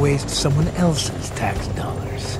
waste someone else's tax dollars.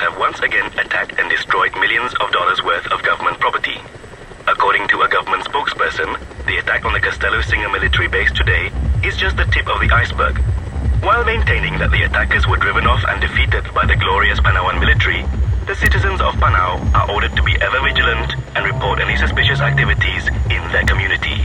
Have once again attacked and destroyed millions of dollars worth of government property. According to a government spokesperson, the attack on the Kastelo Singa military base today is just the tip of the iceberg. While maintaining that the attackers were driven off and defeated by the glorious Panauan military, the citizens of Panau are ordered to be ever vigilant and report any suspicious activities in their community.